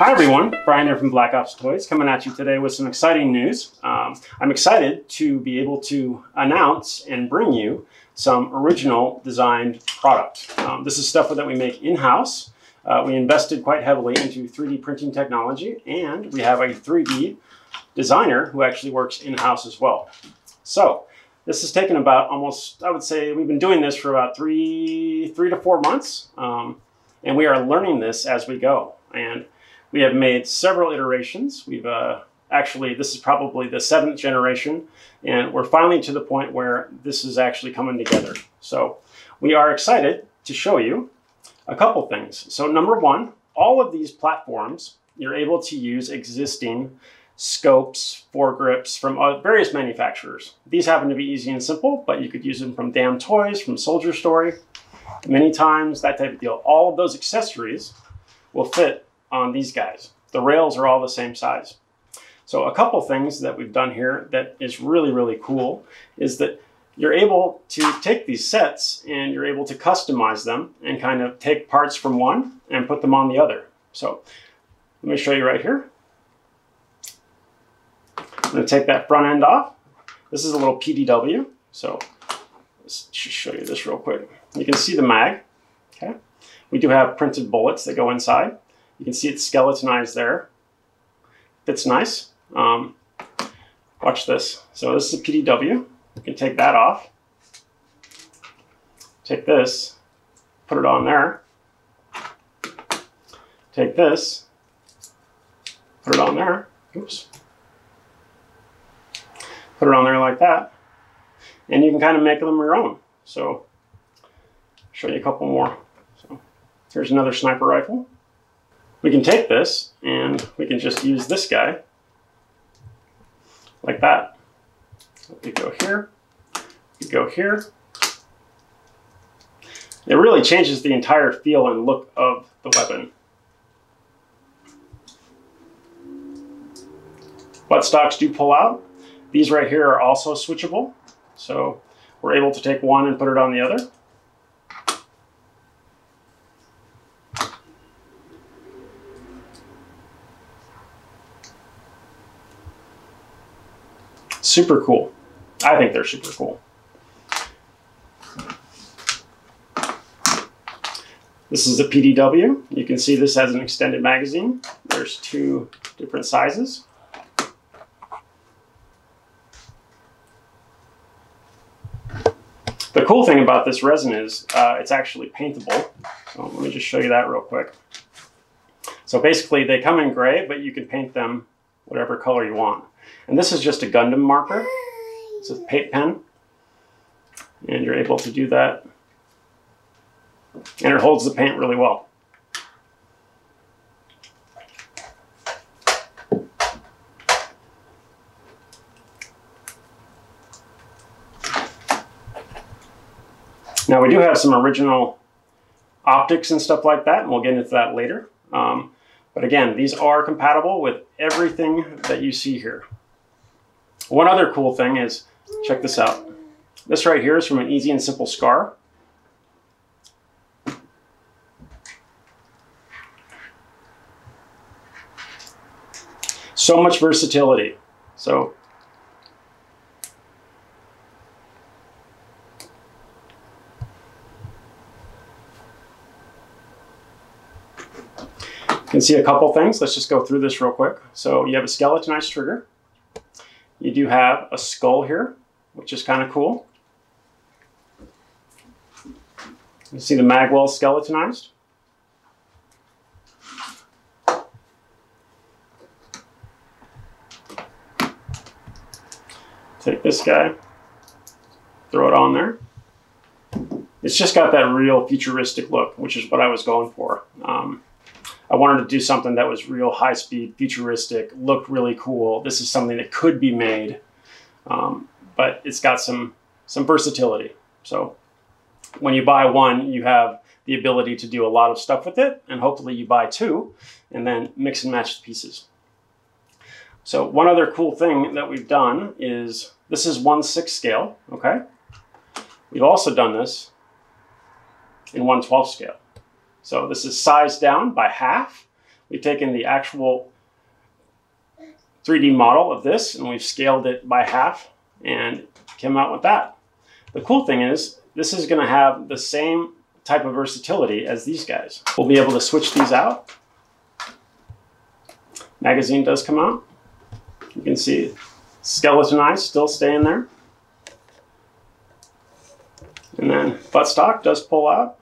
Hi everyone, Brian here from Black Ops Toys coming at you today with some exciting news. Um, I'm excited to be able to announce and bring you some original designed product. Um, this is stuff that we make in-house. Uh, we invested quite heavily into 3D printing technology and we have a 3D designer who actually works in-house as well. So this has taken about almost, I would say we've been doing this for about three, three to four months. Um, and we are learning this as we go. And we have made several iterations. We've uh, actually, this is probably the seventh generation, and we're finally to the point where this is actually coming together. So we are excited to show you a couple things. So number one, all of these platforms, you're able to use existing scopes, foregrips from various manufacturers. These happen to be easy and simple, but you could use them from Dam Toys, from Soldier Story, many times, that type of deal. All of those accessories will fit on these guys. The rails are all the same size. So a couple things that we've done here that is really, really cool is that you're able to take these sets and you're able to customize them and kind of take parts from one and put them on the other. So let me show you right here. I'm to take that front end off. This is a little PDW. So let's show you this real quick. You can see the mag. Okay. We do have printed bullets that go inside. You can see it's skeletonized there. Fits nice. Um, watch this. So this is a PDW. You can take that off. Take this, put it on there. Take this, put it on there. Oops. Put it on there like that. And you can kind of make them your own. So show you a couple more. So here's another sniper rifle. We can take this and we can just use this guy like that. We go here, we go here. It really changes the entire feel and look of the weapon. Butt stocks do pull out. These right here are also switchable. So we're able to take one and put it on the other. Super cool. I think they're super cool. This is a PDW. You can see this has an extended magazine. There's two different sizes. The cool thing about this resin is uh, it's actually paintable. So let me just show you that real quick. So basically they come in gray, but you can paint them whatever color you want. And this is just a Gundam marker. It's a paint pen. And you're able to do that. And it holds the paint really well. Now we do have some original optics and stuff like that, and we'll get into that later. Um, but again, these are compatible with everything that you see here. One other cool thing is, check this out. This right here is from an easy and simple scar. So much versatility. So You can see a couple things. Let's just go through this real quick. So you have a skeletonized trigger. You do have a skull here, which is kind of cool. You see the magwell skeletonized. Take this guy, throw it on there. It's just got that real futuristic look, which is what I was going for. Um, I wanted to do something that was real high speed, futuristic, looked really cool. This is something that could be made, um, but it's got some some versatility. So when you buy one, you have the ability to do a lot of stuff with it, and hopefully you buy two, and then mix and match the pieces. So one other cool thing that we've done is this is 1 6 scale, okay? We've also done this in 1 12 scale. So this is sized down by half, We've taken the actual 3D model of this and we've scaled it by half and came out with that. The cool thing is this is going to have the same type of versatility as these guys. We'll be able to switch these out. Magazine does come out. You can see skeletonized, still staying there. And then buttstock does pull out.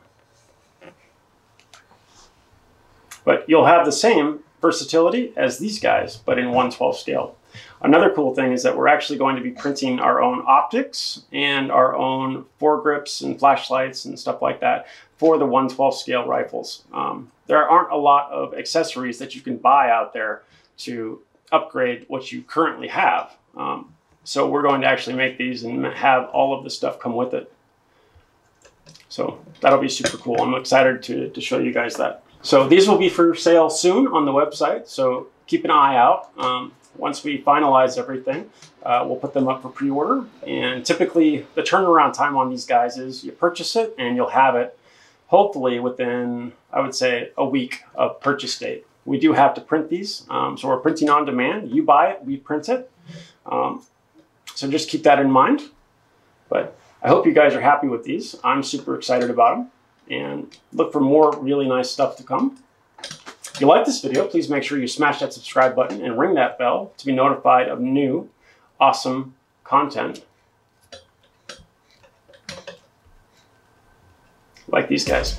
But you'll have the same versatility as these guys, but in 112 scale. Another cool thing is that we're actually going to be printing our own optics and our own foregrips and flashlights and stuff like that for the 112 scale rifles. Um, there aren't a lot of accessories that you can buy out there to upgrade what you currently have. Um, so we're going to actually make these and have all of the stuff come with it. So that'll be super cool. I'm excited to, to show you guys that. So these will be for sale soon on the website. So keep an eye out. Um, once we finalize everything, uh, we'll put them up for pre-order. And typically the turnaround time on these guys is you purchase it and you'll have it hopefully within, I would say, a week of purchase date. We do have to print these. Um, so we're printing on demand. You buy it, we print it. Um, so just keep that in mind. But I hope you guys are happy with these. I'm super excited about them and look for more really nice stuff to come. If you like this video, please make sure you smash that subscribe button and ring that bell to be notified of new awesome content. Like these guys.